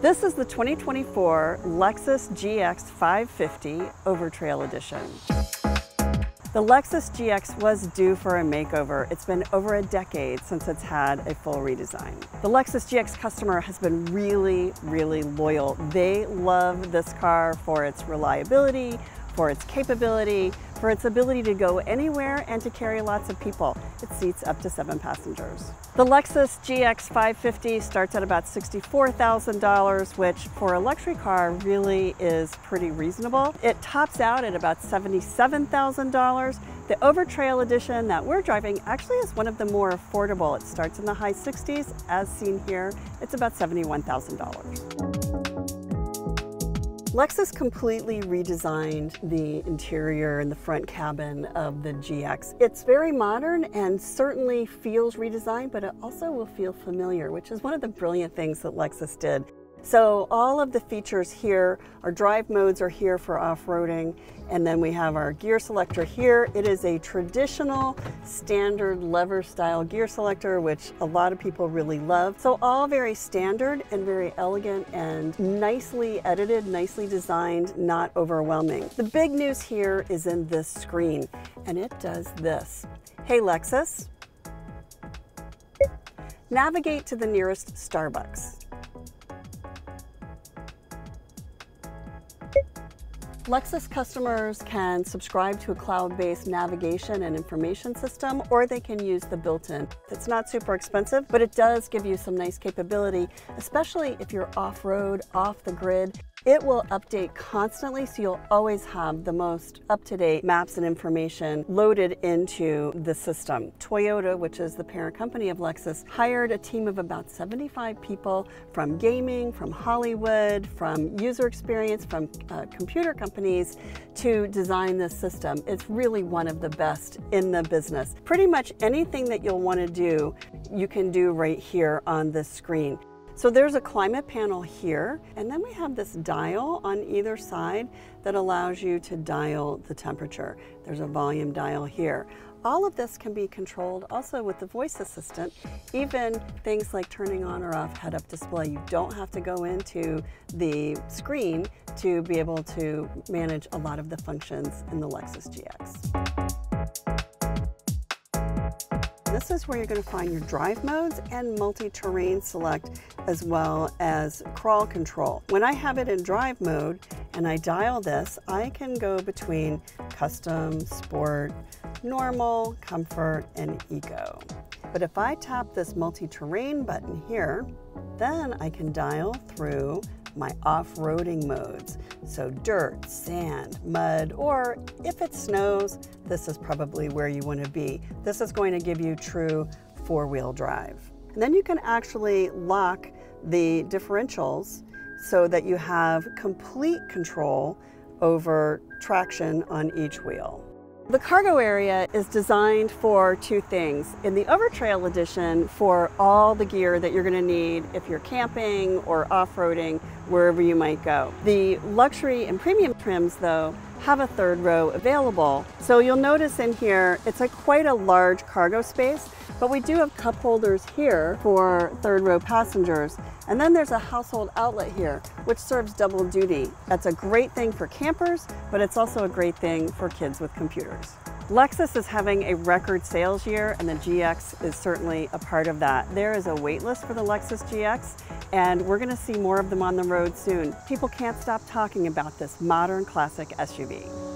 This is the 2024 Lexus GX 550 Overtrail Edition. The Lexus GX was due for a makeover. It's been over a decade since it's had a full redesign. The Lexus GX customer has been really, really loyal. They love this car for its reliability, for its capability, for its ability to go anywhere and to carry lots of people. It seats up to seven passengers. The Lexus GX 550 starts at about $64,000, which for a luxury car really is pretty reasonable. It tops out at about $77,000. The Overtrail edition that we're driving actually is one of the more affordable. It starts in the high 60s, as seen here. It's about $71,000. Lexus completely redesigned the interior and the front cabin of the GX. It's very modern and certainly feels redesigned, but it also will feel familiar, which is one of the brilliant things that Lexus did. So all of the features here, our drive modes are here for off-roading, and then we have our gear selector here. It is a traditional standard lever style gear selector, which a lot of people really love. So all very standard and very elegant and nicely edited, nicely designed, not overwhelming. The big news here is in this screen, and it does this. Hey Lexus, navigate to the nearest Starbucks. Lexus customers can subscribe to a cloud-based navigation and information system, or they can use the built-in. It's not super expensive, but it does give you some nice capability, especially if you're off-road, off the grid. It will update constantly, so you'll always have the most up-to-date maps and information loaded into the system. Toyota, which is the parent company of Lexus, hired a team of about 75 people from gaming, from Hollywood, from user experience, from uh, computer companies to design this system. It's really one of the best in the business. Pretty much anything that you'll want to do, you can do right here on this screen. So there's a climate panel here, and then we have this dial on either side that allows you to dial the temperature. There's a volume dial here. All of this can be controlled also with the voice assistant, even things like turning on or off head-up display. You don't have to go into the screen to be able to manage a lot of the functions in the Lexus GX. This is where you're going to find your drive modes and multi-terrain select as well as crawl control. When I have it in drive mode and I dial this, I can go between custom, sport, normal, comfort, and eco. But if I tap this multi-terrain button here, then I can dial through my off-roading modes. So dirt, sand, mud, or if it snows, this is probably where you want to be. This is going to give you true four-wheel drive. And then you can actually lock the differentials so that you have complete control over traction on each wheel. The cargo area is designed for two things. In the Overtrail edition, for all the gear that you're going to need if you're camping or off-roading, wherever you might go. The luxury and premium trims, though, have a third row available. So you'll notice in here, it's a quite a large cargo space, but we do have cup holders here for third row passengers. And then there's a household outlet here, which serves double duty. That's a great thing for campers, but it's also a great thing for kids with computers. Lexus is having a record sales year and the GX is certainly a part of that. There is a wait list for the Lexus GX and we're going to see more of them on the road soon. People can't stop talking about this modern classic SUV.